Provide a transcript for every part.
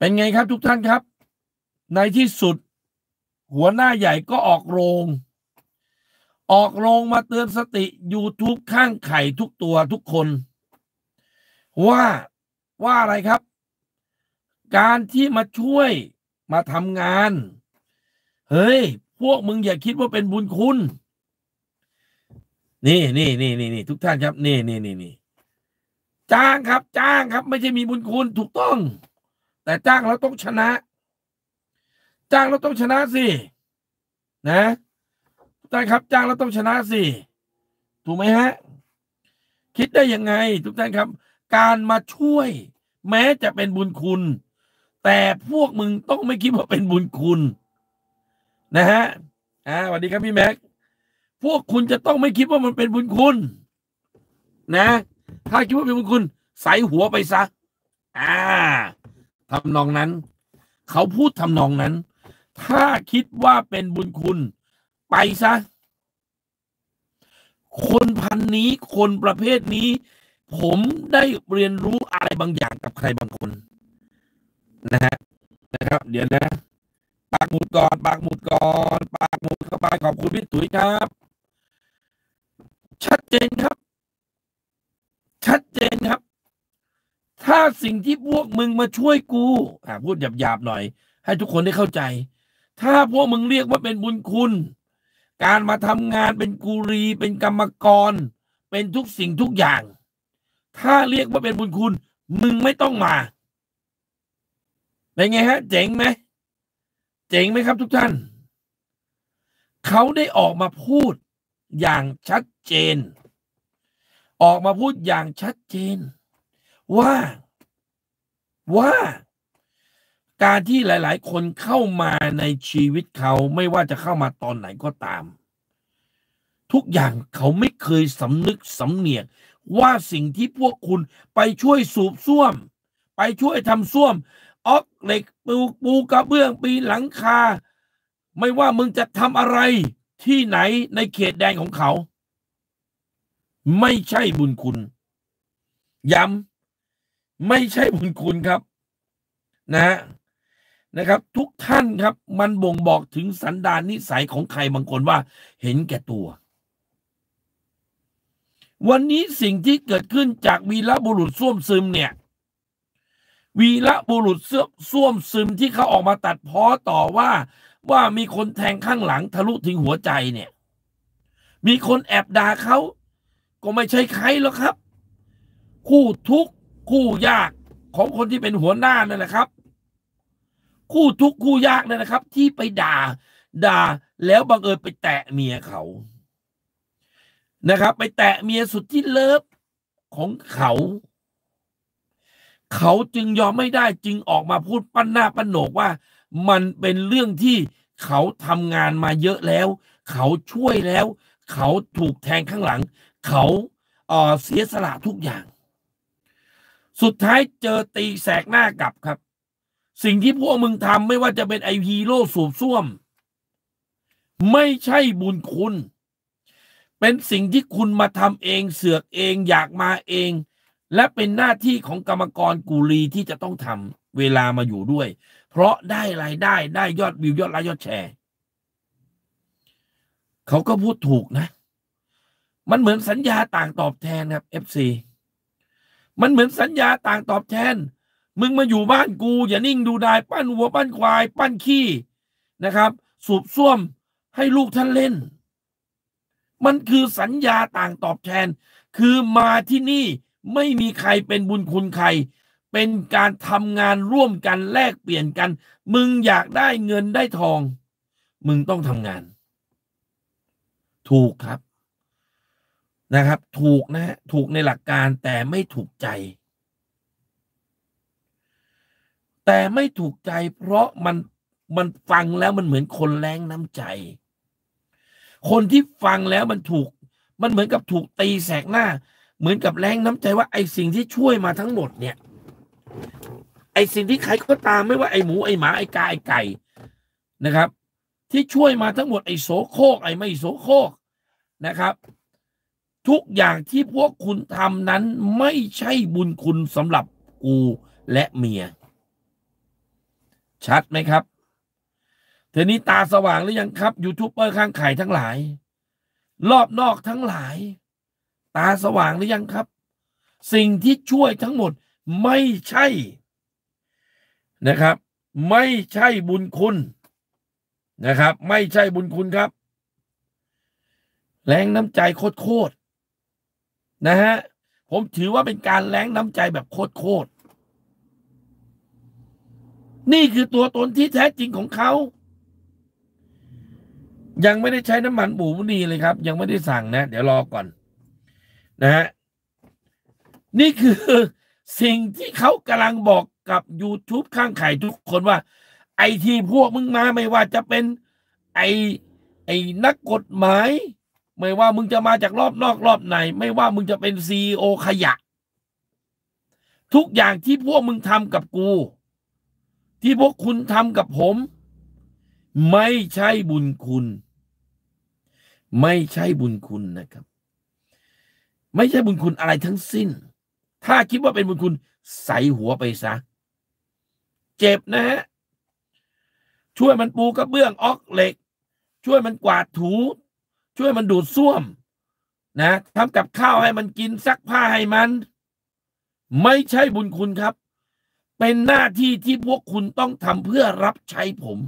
เป็นไงครับทุกท่านครับ ในที่สุด หัวหน้าใหญ่ก็ออกโรง ออกโรงมาเตือนสติ YouTube ข้างไข่ทุกตัวทุกคน ว่าว่าอะไรครับ การที่มาช่วยมาทำงาน เฮ้ย พวกมึงอย่าคิดว่าเป็นบุญคุณ นี่นี่นี่นี่นี่ทุกท่านครับ นี่นี่นี่นี่จ้างครับ จ้างครับ ไม่ใช่มีบุญคุณถูกต้อง แต่จ้างแล้วต้องชนะ จ้างแล้วต้องชนะสินะทุกท่านครับ จ้างแล้วต้องชนะสิถูกไหมฮะ คิดได้ยังไง ทุกท่านครับ การมาช่วย แม้จะเป็นบุญคุณ แต่พวกมึงต้องไม่คิดว่าเป็นบุญคุณ นะฮะอ่าสวัสดีครับพี่แม็กพวกคุณจะต้องไม่คิดว่ามันเป็นบุญคุณ นะ ถ้าคิดว่าเป็นบุญคุณ ใส่หัวไปซะ อ่า ทำนองนั้น เขาพูดทำนองนั้น ถ้าคิดว่าเป็นบุญคุณไปซะ คนพันนี้คนประเภทนี้ ผมได้เรียนรู้อะไรบางอย่างกับใครบางคน นะฮะนะครับ เดี๋ยวนะปากหมุดก่อนปากหมุดก่อนปากหมุดเข้าไปขอบคุณพี่ตุ๋ยครับ ชัดเจนครับ ชัดเจนครับ ถ้าสิ่งที่พวกมึงมาช่วยกูอ่าพูดหยาบๆหน่อย ให้ทุกคนได้เข้าใจ ถ้าพวกมึงเรียกว่าเป็นบุญคุณ การมาทำงานเป็นกูรี เป็นกรรมกร เป็นทุกสิ่งทุกอย่าง ถ้าเรียกว่าเป็นบุญคุณ มึงไม่ต้องมาเป็นไงฮะ เจ๋งไหมเจ๋งไหมครับทุกท่าน เขาได้ออกมาพูดอย่างชัดเจน ออกมาพูดอย่างชัดเจน ว่าว่าการที่หลาย ๆ คนเข้ามาในชีวิตเขาไม่ว่าจะเข้ามาตอนไหนก็ตาม ทุกอย่างเขาไม่เคยสำนึกสำเนียกว่าสิ่งที่พวกคุณไปช่วยสูบซ่วม ไปช่วยทำซ่วมออกเหล็กปูปูกระเบื้องปีหลังคา ไม่ว่ามึงจะทำอะไรที่ไหนในเขตแดนของเขา ไม่ใช่บุญคุณ ย้ำ ไม่ใช่บุญคุณครับ นะนะครับ ทุกท่านครับ มันบ่งบอกถึงสันดานนิสัยของใครบางคนว่า เห็นแก่ตัว วันนี้สิ่งที่เกิดขึ้นจากวีรบุรุษส้วมซึมเนี่ย วีรบุรุษเสื้อส้วมซึมที่เขาออกมาตัดพ้อต่อว่า ว่ามีคนแทงข้างหลังทะลุถึงหัวใจเนี่ย มีคนแอบด่าเขาก็ไม่ใช่ใครหรอกครับ คู่ทุกข์ คู่ยากของคนที่เป็นหัวหน้านั่นแหละครับ คู่ทุกคู่ยากนั่นนะครับ ที่ไปด่า ด่าแล้วบังเอิญไปแตะเมียเขานะครับ ไปแตะเมียสุดที่เลิฟของเขา เขาจึงยอมไม่ได้จึงออกมาพูดปั้นหน้าปั้นโหนกว่า มันเป็นเรื่องที่เขาทำงานมาเยอะแล้ว เขาช่วยแล้ว เขาถูกแทงข้างหลัง เขาเเสียสละทุกอย่าง สุดท้ายเจอตีแสกหน้ากลับครับ สิ่งที่พวกมึงทำไม่ว่าจะเป็นไอฮีโร่สูบซ่วม ไม่ใช่บุญคุณ เป็นสิ่งที่คุณมาทำเองเสือกเองอยากมาเอง และเป็นหน้าที่ของกรรมกรกูรีที่จะต้องทำเวลามาอยู่ด้วย เพราะได้รายได้ได้ยอดวิวยอดไลค์ยอดแชร์เขาก็พูดถูกนะ มันเหมือนสัญญาต่างตอบแทนครับ FC มันเหมือนสัญญาต่างตอบแทน มึงมาอยู่บ้านกู อย่านิ่งดูได้ปั้นวัวปั้นควาย ปั้นขี้นะครับ สูบซ่วมให้ลูกท่านเล่น มันคือสัญญาต่างตอบแทน คือมาที่นี่ไม่มีใครเป็นบุญคุณใคร เป็นการทำงานร่วมกันแลกเปลี่ยนกัน มึงอยากได้เงินได้ทอง มึงต้องทำงาน ถูกครับ นะครับ ถูกนะฮะถูกในหลักการแต่ไม่ถูกใจ แต่ไม่ถูกใจเพราะมันมันฟังแล้วมันเหมือนคนแรงน้ำใจ คนที่ฟังแล้วมันถูก มันเหมือนกับถูกตีแสกหน้า เหมือนกับแรงน้ำใจว่าไอ้สิ่งที่ช่วยมาทั้งหมดเนี่ย ไอ้สิ่งที่ใครก็ตามไม่ว่าไอ้หมูไอ้หมาไอ้กาไอ้ไก่นะครับ ที่ช่วยมาทั้งหมดไอ้โสโคกไอ้ไม่โสโคกนะครับ ทุกอย่างที่พวกคุณทำนั้นไม่ใช่บุญคุณสำหรับกูและเมีย ชัดไหมครับเทนี้ตาสว่างหรือยังครับ ยูทูบเบอร์ข้างไข่ทั้งหลาย รอบนอกทั้งหลาย ตาสว่างหรือยังครับ สิ่งที่ช่วยทั้งหมดไม่ใช่ นะครับ ไม่ใช่บุญคุณนะครับ ไม่ใช่บุญคุณครับ แรงน้ำใจโคตร นะฮะ ผมถือว่าเป็นการแรงน้ำใจแบบโคตรๆนี่คือตัวตนที่แท้จริงของเขา ยังไม่ได้ใช้น้ำมันหมูนีเลยครับ ยังไม่ได้สั่งนะ เดี๋ยวรอก่อน นะฮะ นี่คือสิ่งที่เขากำลังบอกกับ YouTube ข้างไข่ทุกคนว่า ไอที่พวกมึงมาไม่ว่าจะเป็น ไอไอนักกฎหมาย ไม่ว่ามึงจะมาจากรอบนอกรอบใน ไม่ว่ามึงจะเป็นซีอขยะ ทุกอย่างที่พวกมึงทำกับกู ที่พวกคุณทำกับผม ไม่ใช่บุญคุณ ไม่ใช่บุญคุณนะครับ ไม่ใช่บุญคุณอะไรทั้งสิ้น ถ้าคิดว่าเป็นบุญคุณใส่หัวไปซะ เจ็บนะฮะช่วยมันปูกระเบื้องออกเหล็ก ช่วยมันกวาดถู ช่วยมันดูดซ่วม นะทำกับข้าวให้มันกินซักผ้าให้มัน ไม่ใช่บุญคุณครับ เป็นหน้าที่ที่พวกคุณต้องทำเพื่อรับใช้ผม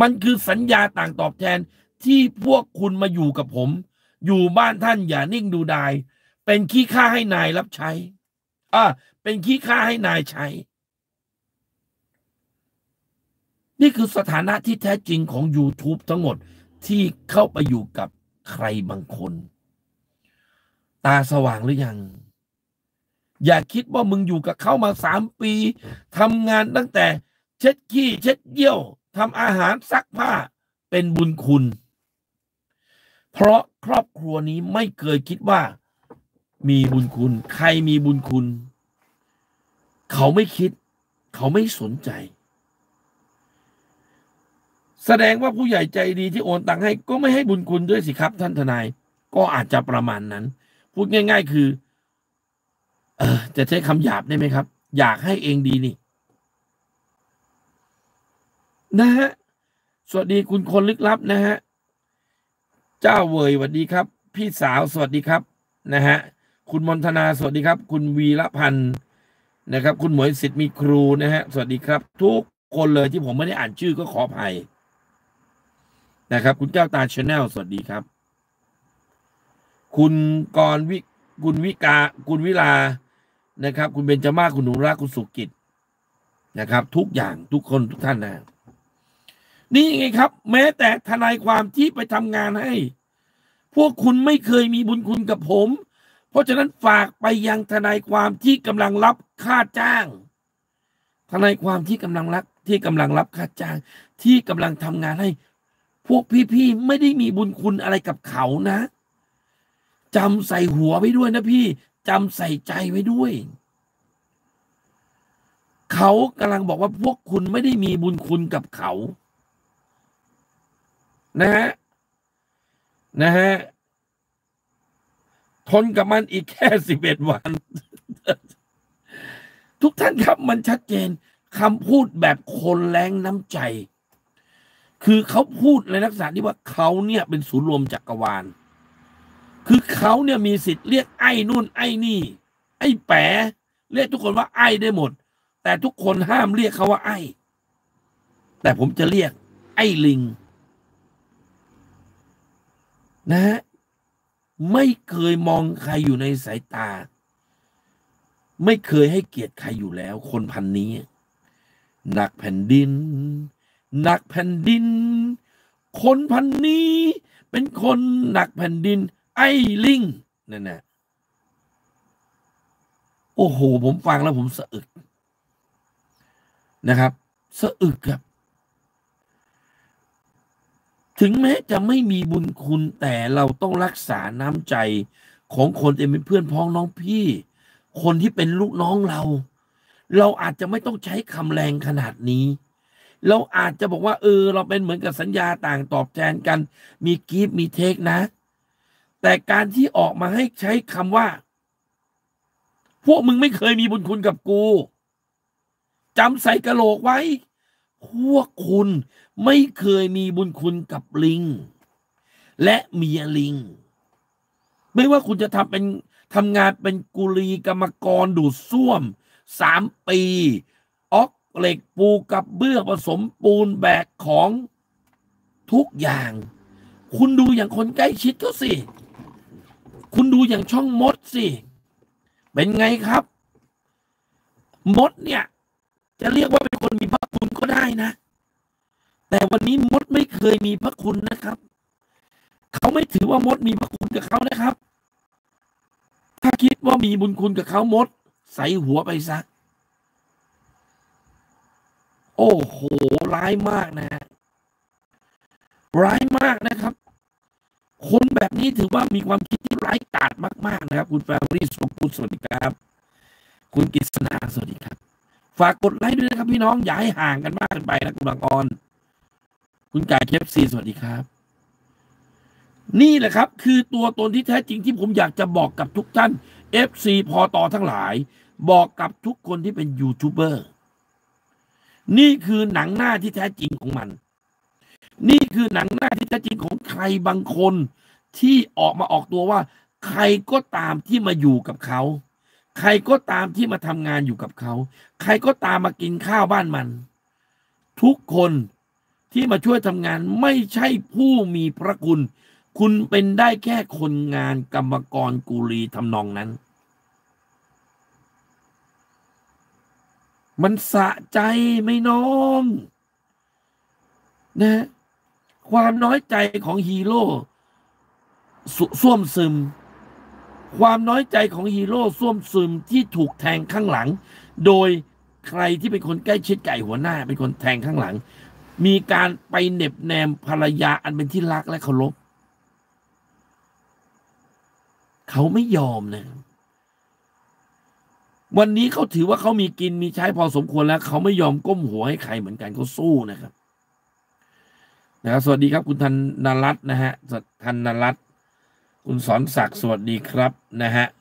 มันคือสัญญาต่างตอบแทนที่พวกคุณมาอยู่กับผม อยู่บ้านท่านอย่านิ่งดูดาย เป็นขี้ข้าให้นายรับใช้อ่าเป็นขี้ข้าให้นายใช้ นี่คือสถานะที่แท้จริงของ YouTube ทั้งหมด ที่เข้าไปอยู่กับใครบางคน ตาสว่างหรือยัง อย่าคิดว่ามึงอยู่กับเขามาสามปีทำงานตั้งแต่เช็ดขี้เช็ดเยี่ยวทำอาหารซักผ้าเป็นบุญคุณ เพราะครอบครัวนี้ไม่เคยคิดว่ามีบุญคุณ ใครมีบุญคุณ เขาไม่คิด เขาไม่สนใจ แสดงว่าผู้ใหญ่ใจดีที่โอนตังค์ให้ก็ไม่ให้บุญคุณด้วยสิครับท่านทนาย ก็อาจจะประมาณนั้น พูดง่าย ๆ คือ เออจะใช้คำหยาบได้ไหมครับ อยากให้เองดีนี่ นะฮะสวัสดีคุณคนลึกลับนะฮะเจ้าเวยสวัสดีครับ พี่สาวสวัสดีครับ นะฮะคุณมนทนาสวัสดีครับ คุณวีระพันธ์นะครับ คุณหมวยสิทธิ์มีครูนะฮะสวัสดีครับ ทุกคนเลยที่ผมไม่ได้อ่านชื่อก็ขออภัย นะครับ คุณแก้วตาชาแนลสวัสดีครับ คุณกรวิคุณวิกา คุณวิลานะครับ คุณเบญจมาคุณหนูรักคุณสุกิจนะครับ ทุกอย่างทุกคนทุกท่านนะ นี่ไงครับ แม้แต่ทนายความที่ไปทำงานให้ พวกคุณไม่เคยมีบุญคุณกับผม เพราะฉะนั้นฝากไปยังทนายความที่กำลังรับค่าจ้าง ทนายความที่กำลังรับที่กำลังรับค่าจ้าง ที่กำลังทำงานให้ วกพี่ๆไม่ได้มีบุญคุณอะไรกับเขานะจำใส่หัวไว้ด้วยนะพี่จำใส่ใจไว้ด้วย เขากำลังบอกว่าพวกคุณไม่ได้มีบุญคุณกับเขา นะฮะนะฮะทนกับมันอีกแค่สิบเอ็ดวัน ทุกท่านครับมันชัดเจนคำพูดแบบคนแรงน้ำใจ คือเขาพูดในลักษณะที่ว่าเขาเนี่ยเป็นศูนย์รวมจักรวาล คือเขาเนี่ยมีสิทธิ์เรียกไอ้นู่นไอ้นี่ ไอ้แปะเรียกทุกคนว่าไอ้ได้หมด แต่ทุกคนห้ามเรียกเขาว่าไอ้ แต่ผมจะเรียก ไอ้ลิง นะฮะไม่เคยมองใครอยู่ในสายตา ไม่เคยให้เกียรติใครอยู่แล้ว คนพันนี้ หนักแผ่นดิน หนักแผ่นดิน คนพันนี้ เป็นคนหนักแผ่นดิน ไอ้ลิงนั่นนะโอ้โห ผมฟังแล้วผมสะอึกนะครับ สะอึกครับ ถึงแม้จะไม่มีบุญคุณแต่เราต้องรักษาน้ำใจของคนที่เป็นเพื่อนพ้องน้องพี่ คนที่เป็นลูกน้องเรา เราอาจจะไม่ต้องใช้คำแรงขนาดนี้ เราอาจจะบอกว่า เออ เราเป็นเหมือนกับสัญญาต่างตอบแทนกัน มีกีฟมีเทคนะ แต่การที่ออกมาให้ใช้คำว่า พวกมึงไม่เคยมีบุญคุณกับกูจำใส่กระโหลกไว้ พวกคุณไม่เคยมีบุญคุณกับลิง และเมียลิง ไม่ว่าคุณจะทำเป็นทำงานเป็นกุลีกรรมกรดูดซ่วมสามปี เหล็กปูกับเบื้อผสมปูนแบกของทุกอย่าง คุณดูอย่างคนใกล้ชิดเขาสิ คุณดูอย่างช่องมดสิ เป็นไงครับ มดเนี่ย จะเรียกว่าเป็นคนมีพระคุณก็ได้นะ แต่วันนี้มดไม่เคยมีพระคุณนะครับ เขาไม่ถือว่ามดมีพระคุณกับเขานะครับ ถ้าคิดว่ามีบุญคุณกับเขามด ใส่หัวไปซะ โอ้โห ร้ายมากนะฮะร้ายมากนะครับ คนแบบนี้ถือว่ามีความคิดที่ร้ายกาจมาก ๆ นะครับ คุณแฟรี่สมคุณสวัสดีครับ คุณกิษณาสวัสดีครับ ฝากกดไลค์ด้วยนะครับ พี่น้องอย่าให้ห่างกันมากเกินไปนะคุณบางออน คุณกายเคฟซีสวัสดีครับ นี่แหละครับ คือตัวตนที่แท้จริงที่ผมอยากจะบอกกับทุกท่าน FC พอต่อทั้งหลาย บอกกับทุกคนที่เป็นยูทูบเบอร์ นี่คือหนังหน้าที่แท้จริงของมัน นี่คือหนังหน้าที่แท้จริงของใครบางคนที่ออกมาออกตัวว่า ใครก็ตามที่มาอยู่กับเขา ใครก็ตามที่มาทำงานอยู่กับเขา ใครก็ตามมากินข้าวบ้านมัน ทุกคนที่มาช่วยทำงานไม่ใช่ผู้มีพระคุณ คุณเป็นได้แค่คนงานกรรมกรกุลีทำนองนั้น มันสะใจไม่น้อง นะ ความน้อยใจของฮีโร่สส้วมซึม ความน้อยใจของฮีโร่ส้วมซึมที่ถูกแทงข้างหลัง โดยใครที่เป็นคนใกล้ชิดไก่หัวหน้า เป็นคนแทงข้างหลัง มีการไปเหน็บแนมภรรยาอันเป็นที่รักและเคารพเขาไม่ยอมนะ วันนี้เขาถือว่าเขามีกินมีใช้พอสมควรแล้ว เขาไม่ยอมก้มหัวให้ใครเหมือนกันเขาสู้นะครับนะครับสวัสดีครับ คุณธันนรัตน์นะฮะธันนรัตน์คุณสอนศักดิ์สวัสดีครับนะฮะ